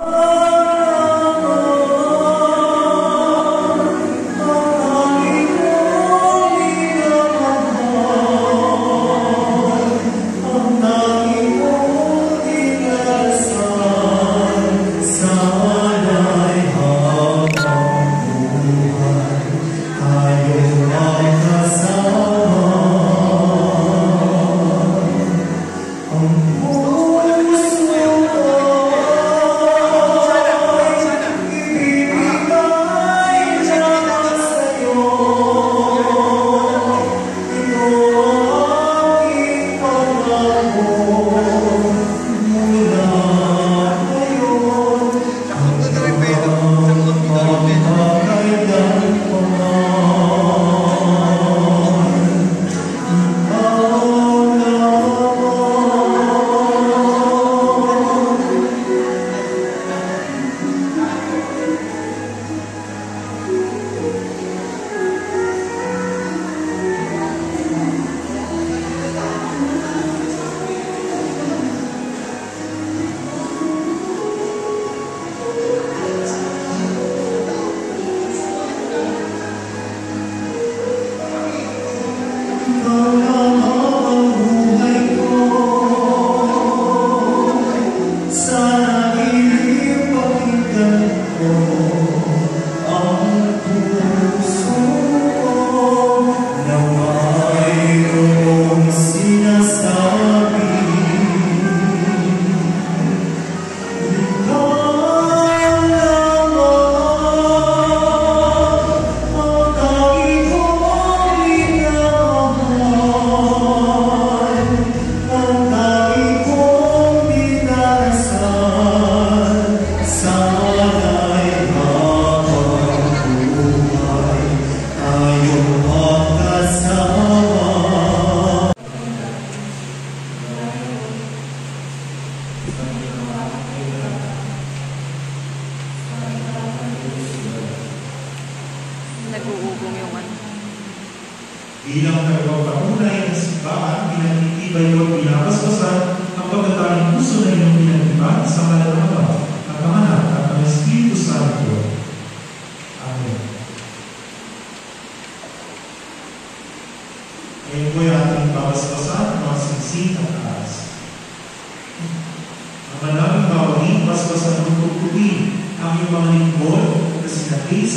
Oh!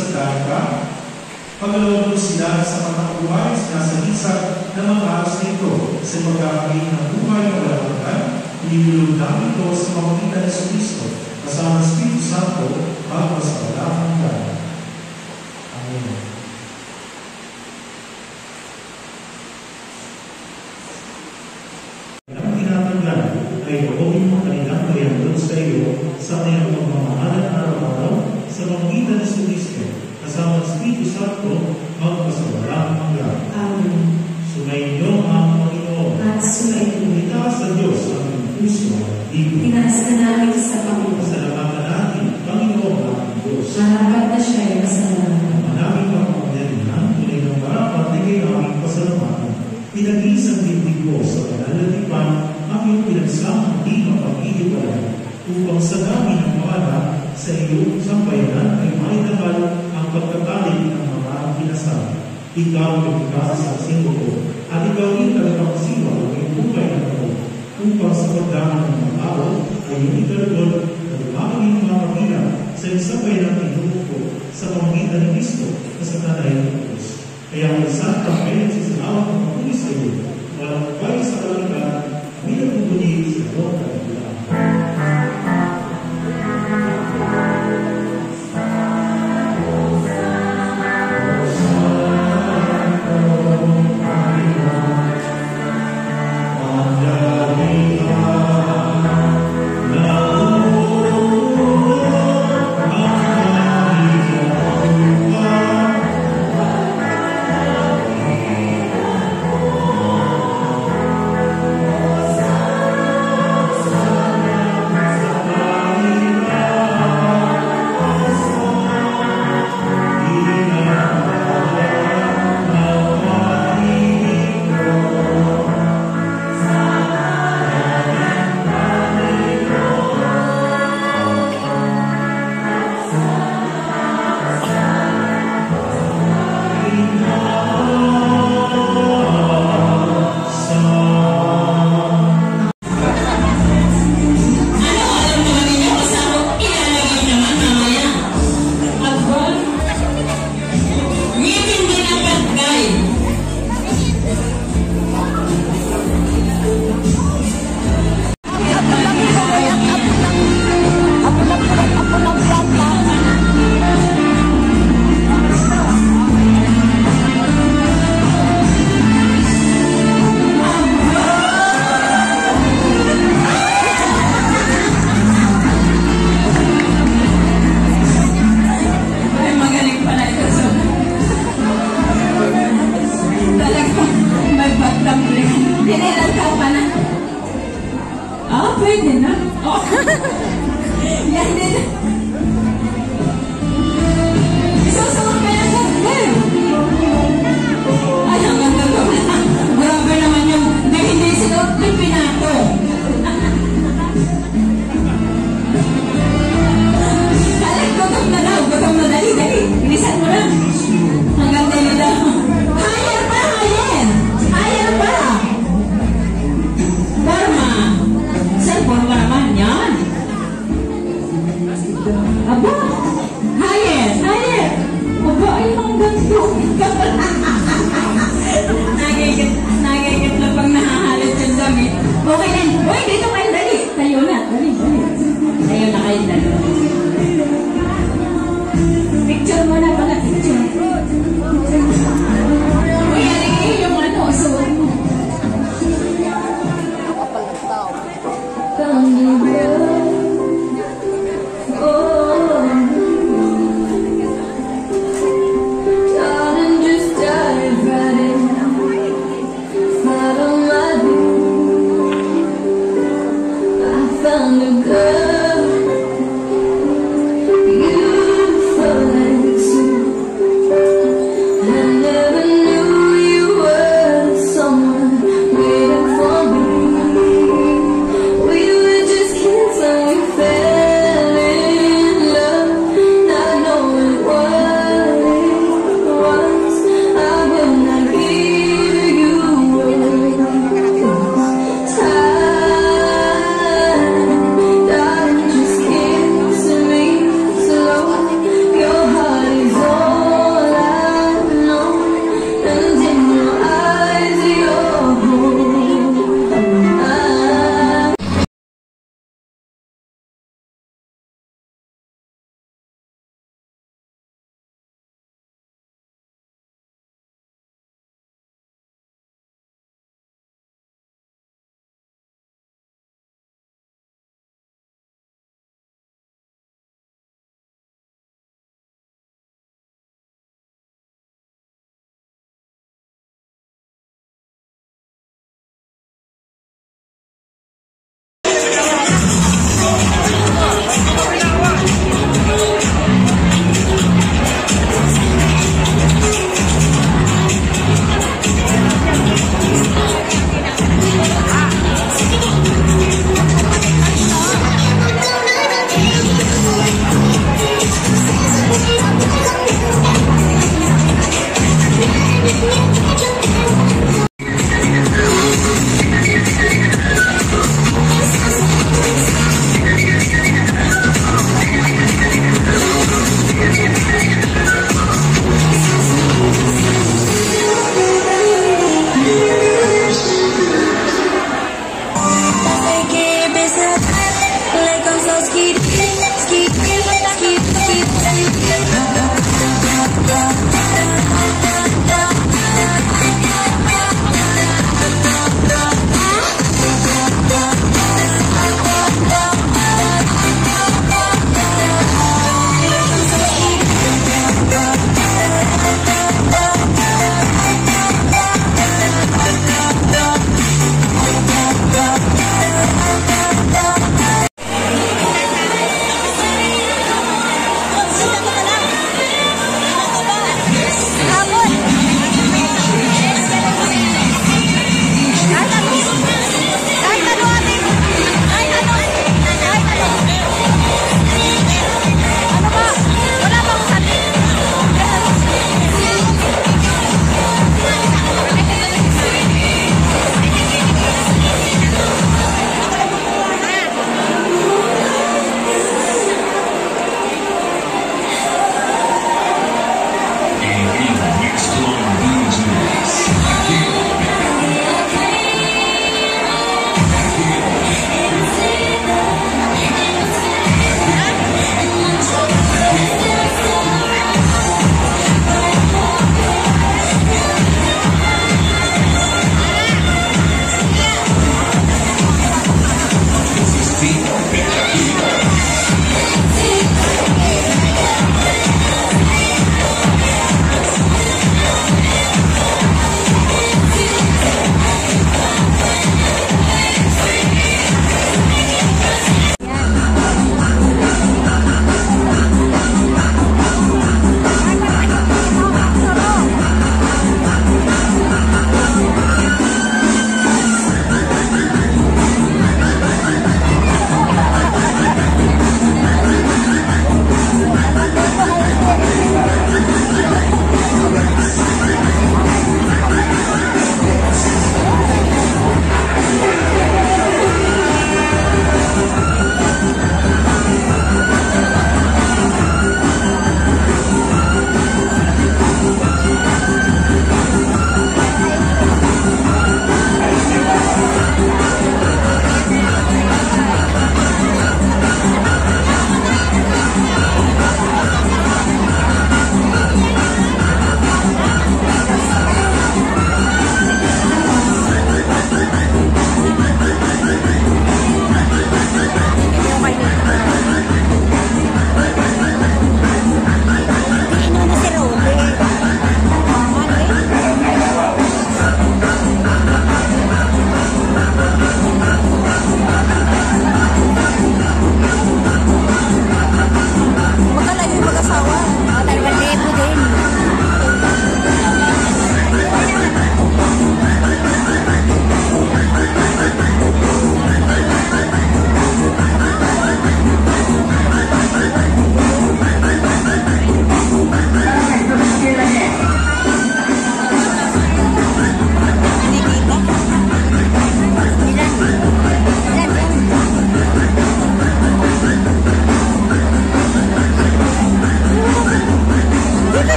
At karga Pangalawa po sila sa nasa lisa ng mga aras nito sa pagkakain ng buhay na walang hanggan, inilulog namin ito sa pamagitan ng Kristo kasama ng Espiritu Santo bago sa walang hanggan. Amen. Ang tinatanggal ay gawin mo kanilang kayandot sa iyo sa kanilang pagmamahal at araw-araw sa pamagitan ng Kristo kasama ng Espiritu Santo magpasawalang hanggan. Amen. Sumainyo ang Panginoon. At sumayin Itaas sa Diyos ang iyong puso at dito. Tinaas ka namin sa Panginoon. Pasalamatan natin, Panginoon ang Diyos. Marapat na siya ay masalamat. Manaming kapangyarihan, tunay ng marapat na kayo aming pasalamatan. Pinag-iisang dibdib ko sa panalatipan ang iyong pinagsamang di mapag-iibalay upang sa dami ng anak sa iyong sambayanan ay may nakal ang pagkakalit ng mga pinasabi. Ikaw ang ikaw sa sino ko, at ikaw rin talagang siwa ng buhay na ako, upang sa pagdama ng mga tao ay iyong ikalagod na lumaki ng mga pamilya sa isang bayan ng tinuko ko sa pamagitan ng Kristo na sa tanay ng Diyos. Kaya ang isang kampay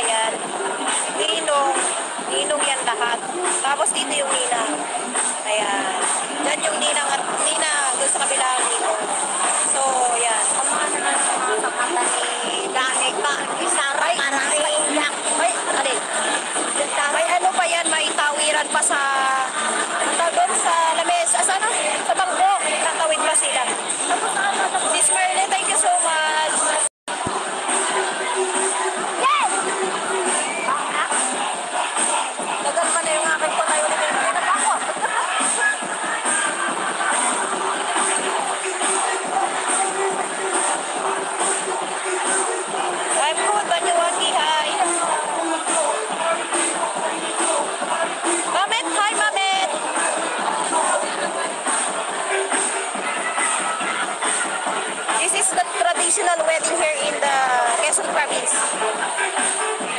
na yan. Ninong. Ninong yan lahat. Tapos dito yung ninong. Traditional wedding here in the Quezon province.